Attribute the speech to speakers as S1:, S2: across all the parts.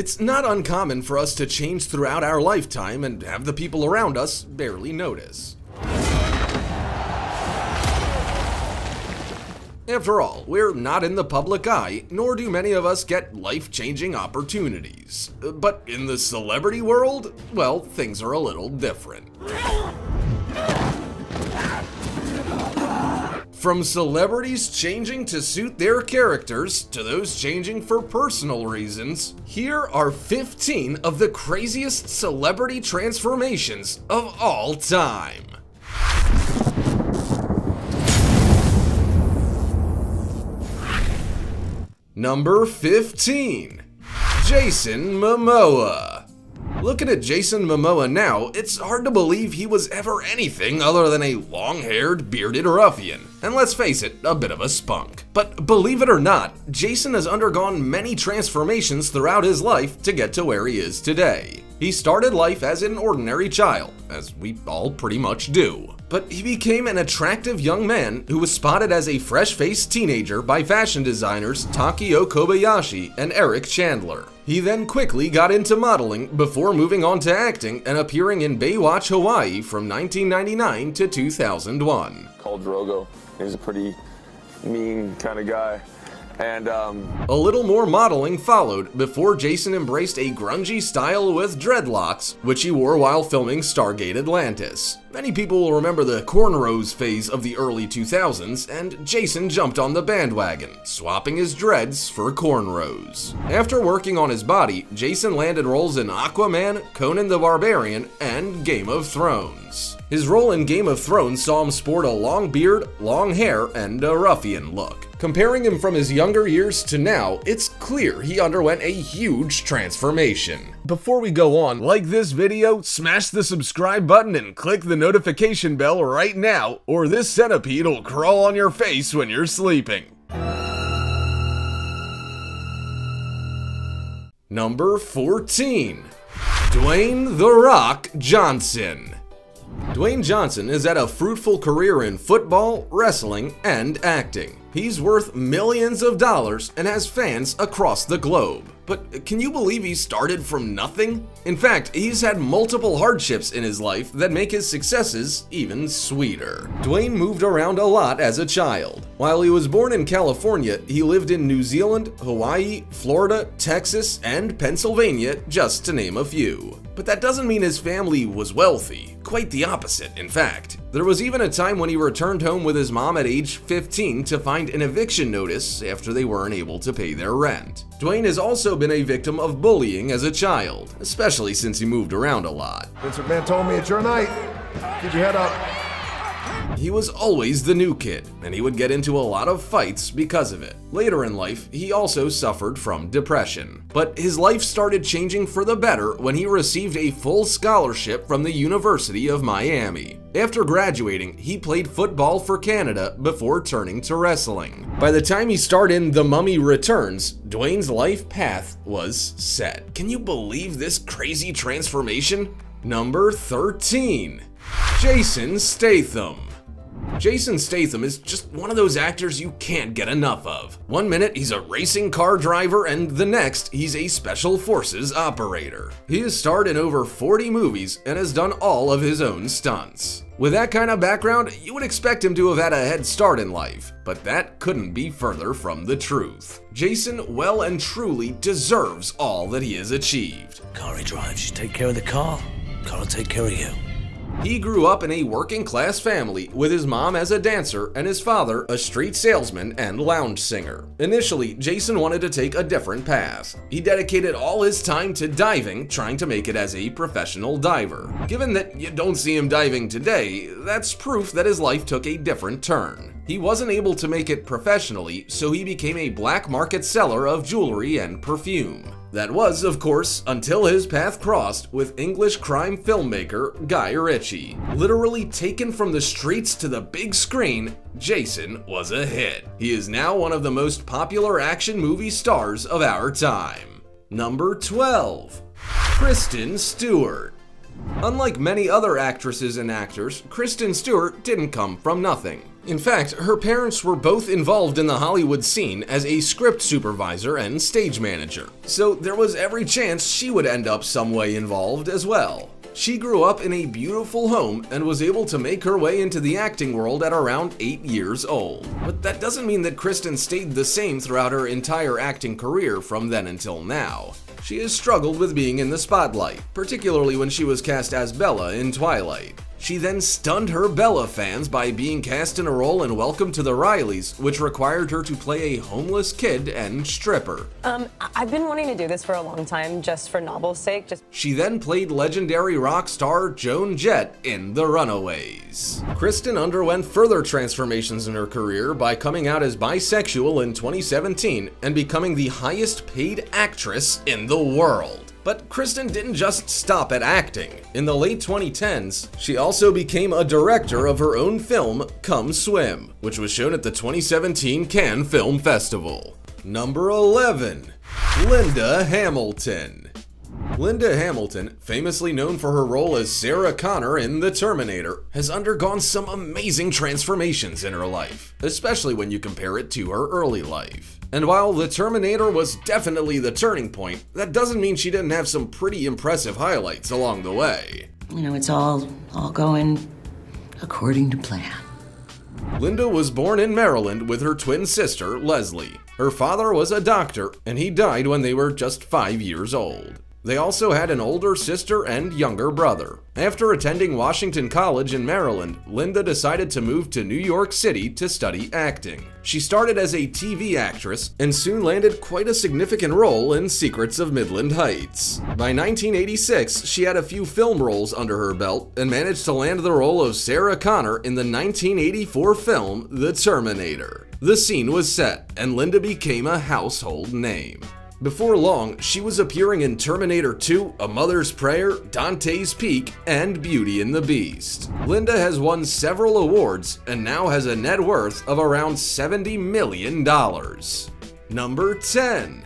S1: It's not uncommon for us to change throughout our lifetime and have the people around us barely notice. After all, we're not in the public eye, nor do many of us get life-changing opportunities. But in the celebrity world, well, things are a little different. From celebrities changing to suit their characters to those changing for personal reasons, here are 15 of the craziest celebrity transformations of all time. Number 15 Jason Momoa. Looking at Jason Momoa now, it's hard to believe he was ever anything other than a long haired, bearded ruffian. And let's face it, a bit of a spunk. But believe it or not, Jason has undergone many transformations throughout his life to get to where he is today. He started life as an ordinary child, as we all pretty much do. But he became an attractive young man who was spotted as a fresh-faced teenager by fashion designers Takeo Kobayashi and Eric Chandler. He then quickly got into modeling before moving on to acting and appearing in Baywatch Hawaii from 1999 to 2001.
S2: Khal Drogo. He's a pretty mean kind of guy. And um,
S1: a little more modeling followed before Jason embraced a grungy style with dreadlocks, which he wore while filming Stargate Atlantis. Many people will remember the cornrows phase of the early 2000s, and Jason jumped on the bandwagon, swapping his dreads for cornrows. After working on his body, Jason landed roles in Aquaman, Conan the Barbarian, and Game of Thrones. His role in Game of Thrones saw him sport a long beard, long hair, and a ruffian look. Comparing him from his younger years to now, it's clear he underwent a huge transformation. Before we go on, like this video, smash the subscribe button and click the notification bell right now, or this centipede will crawl on your face when you're sleeping. Number 14. Dwayne The Rock Johnson. Dwayne Johnson is at a fruitful career in football, wrestling, and acting. He's worth millions of dollars and has fans across the globe. But can you believe he started from nothing? In fact, he's had multiple hardships in his life that make his successes even sweeter. Dwayne moved around a lot as a child. While he was born in California, he lived in New Zealand, Hawaii, Florida, Texas, and Pennsylvania, just to name a few. But that doesn't mean his family was wealthy. Quite the opposite, in fact. There was even a time when he returned home with his mom at age 15 to find an eviction notice after they weren't able to pay their rent. Dwayne has also been a victim of bullying as a child, especially since he moved around a lot.
S3: Vince McMahon told me it's your night. Keep your head up.
S1: He was always the new kid, and he would get into a lot of fights because of it. Later in life, he also suffered from depression. But his life started changing for the better when he received a full scholarship from the University of Miami. After graduating, he played football for Canada before turning to wrestling. By the time he starred in The Mummy Returns, Dwayne's life path was set. Can you believe this crazy transformation? Number 13. Jason Statham. Jason Statham is just one of those actors you can't get enough of. One minute he's a racing car driver and the next he's a special forces operator. He has starred in over 40 movies and has done all of his own stunts. With that kind of background, you would expect him to have had a head start in life, but that couldn't be further from the truth. Jason well and truly deserves all that he has achieved.
S4: Car he drives, you take care of the car, car will take care of you.
S1: He grew up in a working class family with his mom as a dancer and his father a street salesman and lounge singer. Initially, Jason wanted to take a different path. He dedicated all his time to diving, trying to make it as a professional diver. Given that you don't see him diving today, that's proof that his life took a different turn. He wasn't able to make it professionally, so he became a black market seller of jewelry and perfume. That was, of course, until his path crossed with English crime filmmaker Guy Ritchie. Literally taken from the streets to the big screen, Jason was a hit. He is now one of the most popular action movie stars of our time. Number 12. Kristen Stewart. Unlike many other actresses and actors, Kristen Stewart didn't come from nothing. In fact, her parents were both involved in the Hollywood scene as a script supervisor and stage manager, so there was every chance she would end up some way involved as well. She grew up in a beautiful home and was able to make her way into the acting world at around 8 years old. But that doesn't mean that Kristen stayed the same throughout her entire acting career from then until now. She has struggled with being in the spotlight, particularly when she was cast as Bella in Twilight. She then stunned her Bella fans by being cast in a role in Welcome to the Rileys, which required her to play a homeless kid and stripper.
S5: Um, I've been wanting to do this for a long time, just for novel's sake. Just
S1: She then played legendary rock star Joan Jett in The Runaways. Kristen underwent further transformations in her career by coming out as bisexual in 2017 and becoming the highest paid actress in the world. But Kristen didn't just stop at acting. In the late 2010s, she also became a director of her own film, Come Swim, which was shown at the 2017 Cannes Film Festival. Number 11. Linda Hamilton. Linda Hamilton, famously known for her role as Sarah Connor in The Terminator, has undergone some amazing transformations in her life, especially when you compare it to her early life. And while The Terminator was definitely the turning point, that doesn't mean she didn't have some pretty impressive highlights along the way.
S6: You know, it's all all going according to plan.
S1: Linda was born in Maryland with her twin sister, Leslie. Her father was a doctor, and he died when they were just five years old. They also had an older sister and younger brother. After attending Washington College in Maryland, Linda decided to move to New York City to study acting. She started as a TV actress and soon landed quite a significant role in Secrets of Midland Heights. By 1986, she had a few film roles under her belt and managed to land the role of Sarah Connor in the 1984 film The Terminator. The scene was set, and Linda became a household name. Before long, she was appearing in Terminator 2, A Mother's Prayer, Dante's Peak, and Beauty and the Beast. Linda has won several awards and now has a net worth of around $70 million. Number 10.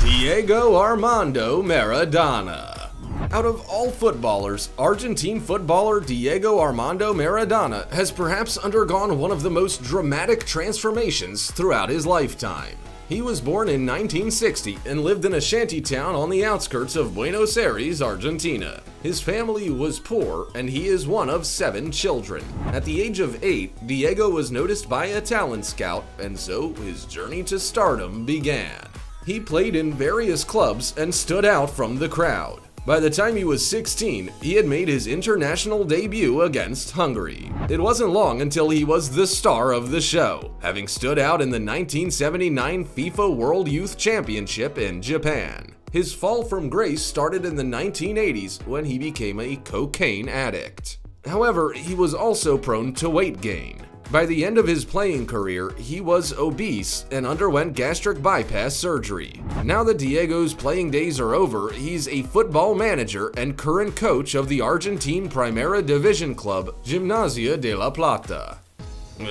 S1: Diego Armando Maradona. Out of all footballers, Argentine footballer Diego Armando Maradona has perhaps undergone one of the most dramatic transformations throughout his lifetime. He was born in 1960 and lived in a shanty town on the outskirts of Buenos Aires, Argentina. His family was poor and he is one of seven children. At the age of eight, Diego was noticed by a talent scout and so his journey to stardom began. He played in various clubs and stood out from the crowd. By the time he was 16, he had made his international debut against Hungary. It wasn't long until he was the star of the show, having stood out in the 1979 FIFA World Youth Championship in Japan. His fall from grace started in the 1980s when he became a cocaine addict. However, he was also prone to weight gain. By the end of his playing career, he was obese and underwent gastric bypass surgery. Now that Diego's playing days are over, he's a football manager and current coach of the Argentine Primera Division club Gimnasia de la Plata.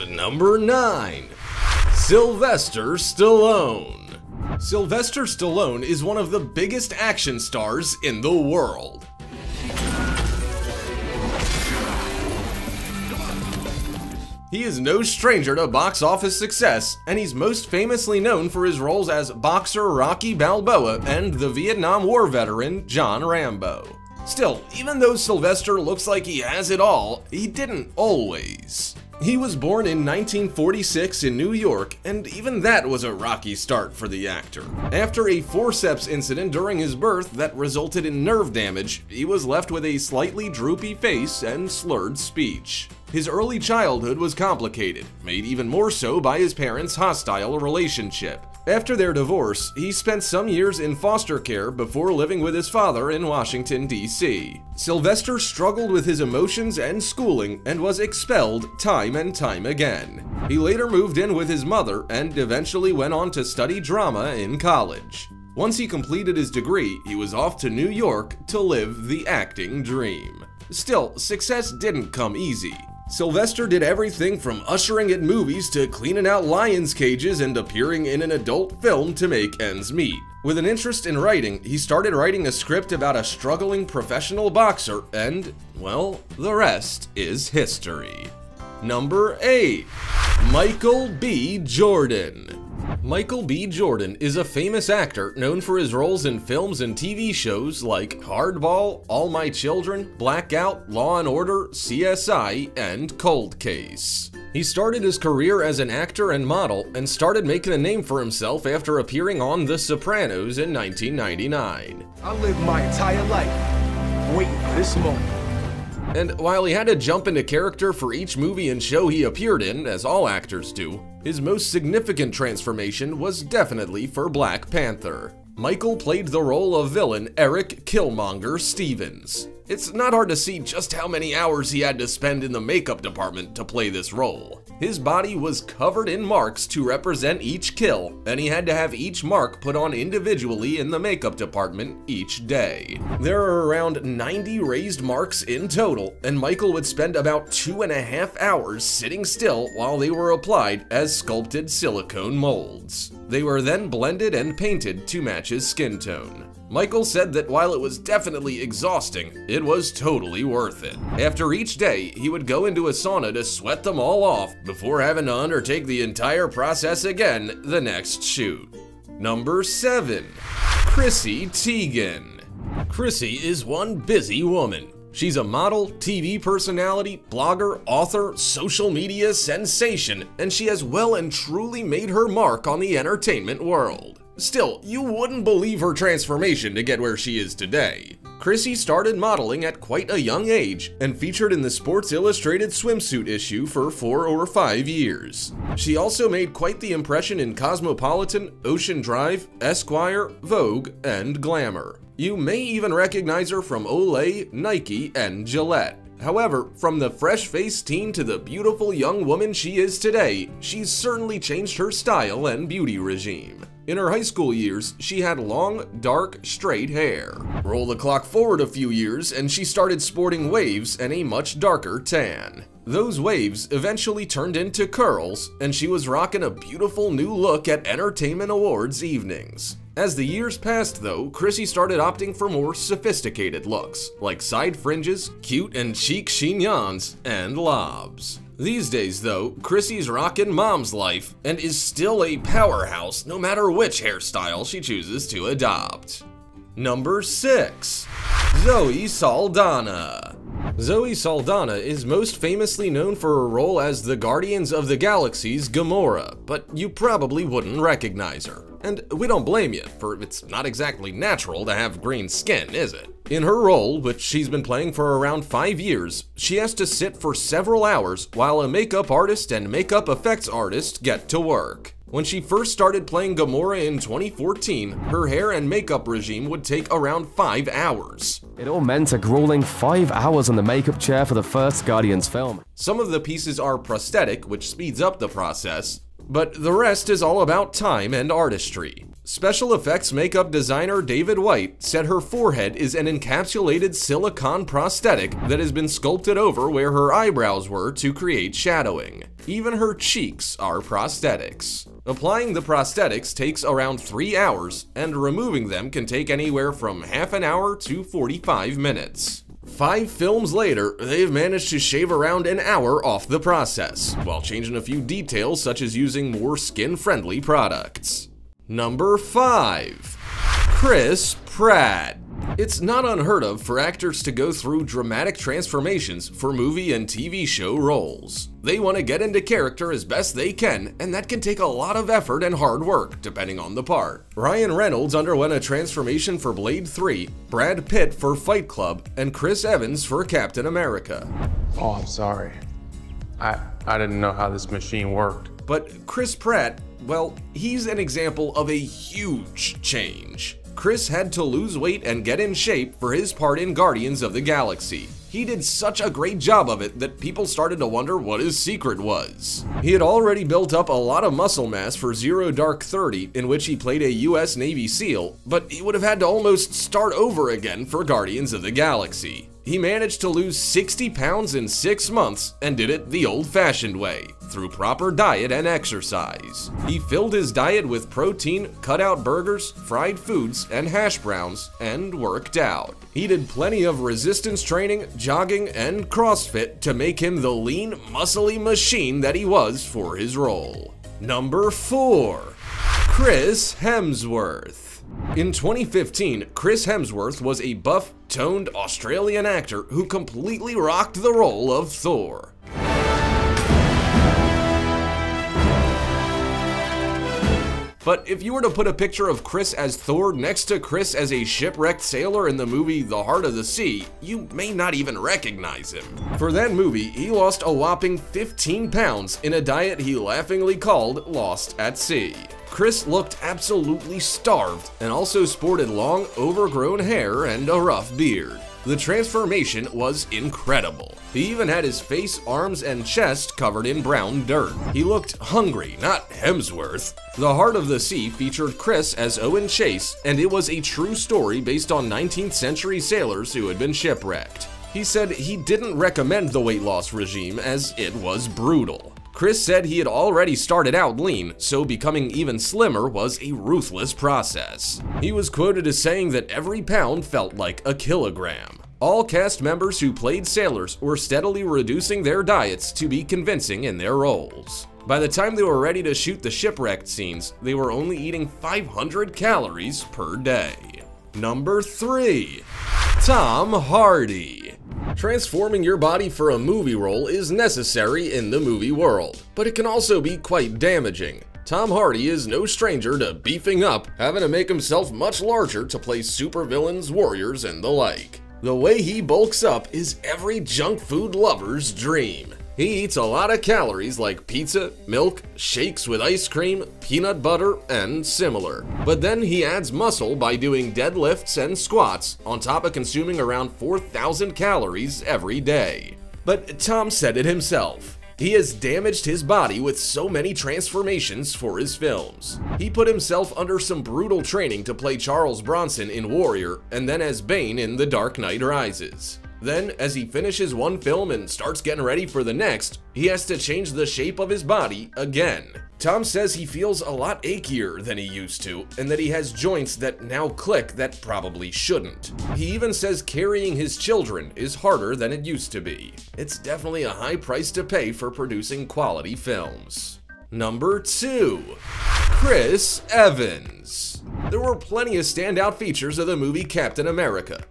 S1: Number 9. Sylvester Stallone. Sylvester Stallone is one of the biggest action stars in the world. He is no stranger to box office success, and he's most famously known for his roles as boxer Rocky Balboa and the Vietnam War veteran John Rambo. Still, even though Sylvester looks like he has it all, he didn't always. He was born in 1946 in New York, and even that was a rocky start for the actor. After a forceps incident during his birth that resulted in nerve damage, he was left with a slightly droopy face and slurred speech. His early childhood was complicated, made even more so by his parents' hostile relationship. After their divorce, he spent some years in foster care before living with his father in Washington, D.C. Sylvester struggled with his emotions and schooling and was expelled time and time again. He later moved in with his mother and eventually went on to study drama in college. Once he completed his degree, he was off to New York to live the acting dream. Still, success didn't come easy. Sylvester did everything from ushering at movies to cleaning out lions' cages and appearing in an adult film to make ends meet. With an interest in writing, he started writing a script about a struggling professional boxer, and, well, the rest is history. Number 8. Michael B. Jordan. Michael B. Jordan is a famous actor known for his roles in films and TV shows like Hardball, All My Children, Blackout, Law & Order, CSI, and Cold Case. He started his career as an actor and model and started making a name for himself after appearing on The Sopranos in 1999.
S3: I lived my entire life waiting for this moment.
S1: And while he had to jump into character for each movie and show he appeared in, as all actors do, his most significant transformation was definitely for Black Panther. Michael played the role of villain Erik Killmonger Stevens. It's not hard to see just how many hours he had to spend in the makeup department to play this role. His body was covered in marks to represent each kill, and he had to have each mark put on individually in the makeup department each day. There are around 90 raised marks in total, and Michael would spend about two and a half hours sitting still while they were applied as sculpted silicone molds. They were then blended and painted to match his skin tone. Michael said that while it was definitely exhausting, it was totally worth it. After each day, he would go into a sauna to sweat them all off before having to undertake the entire process again the next shoot. Number 7. Chrissy Teigen. Chrissy is one busy woman. She's a model, TV personality, blogger, author, social media sensation, and she has well and truly made her mark on the entertainment world. Still, you wouldn't believe her transformation to get where she is today. Chrissy started modeling at quite a young age and featured in the Sports Illustrated swimsuit issue for four or five years. She also made quite the impression in Cosmopolitan, Ocean Drive, Esquire, Vogue, and Glamour. You may even recognize her from Olay, Nike, and Gillette. However, from the fresh-faced teen to the beautiful young woman she is today, she's certainly changed her style and beauty regime. In her high school years, she had long, dark, straight hair. Roll the clock forward a few years and she started sporting waves and a much darker tan. Those waves eventually turned into curls, and she was rocking a beautiful new look at Entertainment Awards evenings. As the years passed though, Chrissy started opting for more sophisticated looks, like side fringes, cute and chic chignons, and lobs. These days though, Chrissy's rockin' mom's life and is still a powerhouse no matter which hairstyle she chooses to adopt. Number 6. Zoe Saldana Zoe Saldana is most famously known for her role as the Guardians of the Galaxy's Gamora, but you probably wouldn't recognize her. And we don't blame you, for it's not exactly natural to have green skin, is it? In her role, which she's been playing for around 5 years, she has to sit for several hours while a makeup artist and makeup effects artist get to work. When she first started playing Gamora in 2014, her hair and makeup regime would take around 5 hours.
S7: It all meant a grueling five hours on the makeup chair for the first Guardians film.
S1: Some of the pieces are prosthetic, which speeds up the process, but the rest is all about time and artistry. Special effects makeup designer David White said her forehead is an encapsulated silicone prosthetic that has been sculpted over where her eyebrows were to create shadowing. Even her cheeks are prosthetics. Applying the prosthetics takes around 3 hours, and removing them can take anywhere from half an hour to 45 minutes. Five films later, they've managed to shave around an hour off the process, while changing a few details such as using more skin-friendly products. Number 5. Chris Pratt. It's not unheard of for actors to go through dramatic transformations for movie and TV show roles. They want to get into character as best they can, and that can take a lot of effort and hard work, depending on the part. Ryan Reynolds underwent a transformation for Blade 3, Brad Pitt for Fight Club, and Chris Evans for Captain America.
S8: Oh, I'm sorry. I I didn't know how this machine worked.
S1: But Chris Pratt, well, he's an example of a huge change. Chris had to lose weight and get in shape for his part in Guardians of the Galaxy. He did such a great job of it that people started to wonder what his secret was. He had already built up a lot of muscle mass for Zero Dark 30, in which he played a US Navy SEAL, but he would have had to almost start over again for Guardians of the Galaxy. He managed to lose 60 pounds in 6 months and did it the old-fashioned way, through proper diet and exercise. He filled his diet with protein, cut-out burgers, fried foods, and hash browns, and worked out. He did plenty of resistance training, jogging, and CrossFit to make him the lean, muscly machine that he was for his role. Number 4. Chris Hemsworth in 2015, Chris Hemsworth was a buff, toned Australian actor who completely rocked the role of Thor. But if you were to put a picture of Chris as Thor next to Chris as a shipwrecked sailor in the movie The Heart of the Sea, you may not even recognize him. For that movie, he lost a whopping 15 pounds in a diet he laughingly called Lost at Sea. Chris looked absolutely starved and also sported long, overgrown hair and a rough beard. The transformation was incredible. He even had his face, arms, and chest covered in brown dirt. He looked hungry, not Hemsworth. The Heart of the Sea featured Chris as Owen Chase, and it was a true story based on 19th century sailors who had been shipwrecked. He said he didn't recommend the weight loss regime as it was brutal. Chris said he had already started out lean, so becoming even slimmer was a ruthless process. He was quoted as saying that every pound felt like a kilogram. All cast members who played sailors were steadily reducing their diets to be convincing in their roles. By the time they were ready to shoot the shipwrecked scenes, they were only eating 500 calories per day. Number 3. Tom Hardy Transforming your body for a movie role is necessary in the movie world, but it can also be quite damaging. Tom Hardy is no stranger to beefing up, having to make himself much larger to play supervillains, warriors, and the like. The way he bulks up is every junk food lover's dream. He eats a lot of calories like pizza, milk, shakes with ice cream, peanut butter, and similar. But then he adds muscle by doing deadlifts and squats, on top of consuming around 4,000 calories every day. But Tom said it himself. He has damaged his body with so many transformations for his films. He put himself under some brutal training to play Charles Bronson in Warrior, and then as Bane in The Dark Knight Rises. Then, as he finishes one film and starts getting ready for the next, he has to change the shape of his body again. Tom says he feels a lot achier than he used to, and that he has joints that now click that probably shouldn't. He even says carrying his children is harder than it used to be. It's definitely a high price to pay for producing quality films. Number 2. Chris Evans. There were plenty of standout features of the movie Captain America,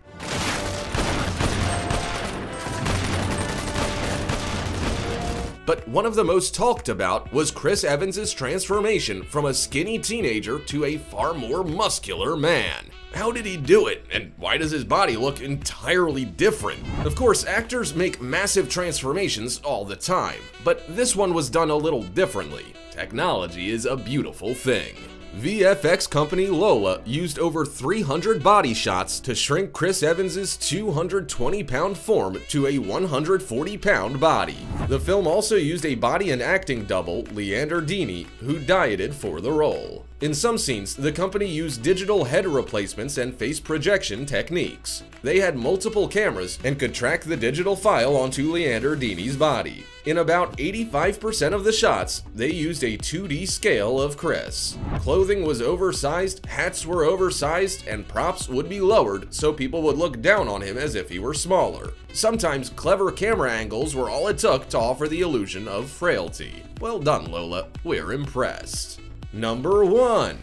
S1: But one of the most talked about was Chris Evans' transformation from a skinny teenager to a far more muscular man. How did he do it, and why does his body look entirely different? Of course, actors make massive transformations all the time, but this one was done a little differently. Technology is a beautiful thing. VFX company Lola used over 300 body shots to shrink Chris Evans' 220 pound form to a 140 pound body. The film also used a body and acting double, Leander Deeny, who dieted for the role. In some scenes, the company used digital head replacements and face projection techniques. They had multiple cameras and could track the digital file onto Leander Deeny's body. In about 85% of the shots, they used a 2D scale of Chris. Clothing was oversized, hats were oversized, and props would be lowered so people would look down on him as if he were smaller. Sometimes clever camera angles were all it took to offer the illusion of frailty. Well done, Lola. We're impressed. Number 1.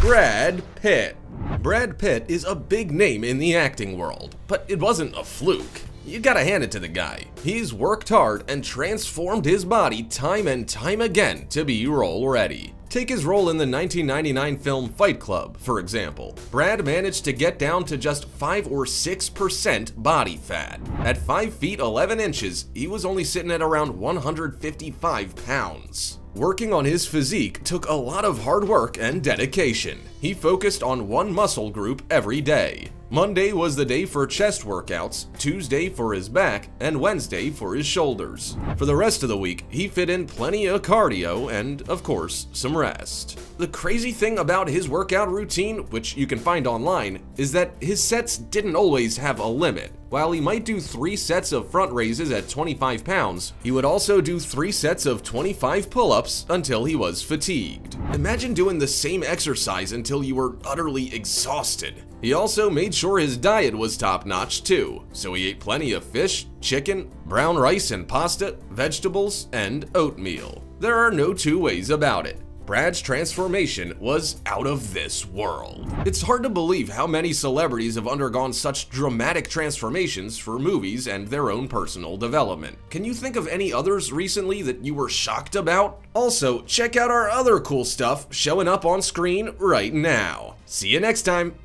S1: Brad Pitt. Brad Pitt is a big name in the acting world, but it wasn't a fluke. You gotta hand it to the guy. He's worked hard and transformed his body time and time again to be role ready. Take his role in the 1999 film Fight Club, for example. Brad managed to get down to just 5 or 6% body fat. At 5 feet 11 inches, he was only sitting at around 155 pounds. Working on his physique took a lot of hard work and dedication. He focused on one muscle group every day. Monday was the day for chest workouts, Tuesday for his back, and Wednesday for his shoulders. For the rest of the week, he fit in plenty of cardio and, of course, some rest. The crazy thing about his workout routine, which you can find online, is that his sets didn't always have a limit. While he might do 3 sets of front raises at 25 pounds, he would also do 3 sets of 25 pull-ups until he was fatigued. Imagine doing the same exercise until you were utterly exhausted. He also made sure his diet was top-notch too, so he ate plenty of fish, chicken, brown rice and pasta, vegetables, and oatmeal. There are no two ways about it. Brad's transformation was out of this world. It's hard to believe how many celebrities have undergone such dramatic transformations for movies and their own personal development. Can you think of any others recently that you were shocked about? Also, check out our other cool stuff showing up on screen right now. See you next time!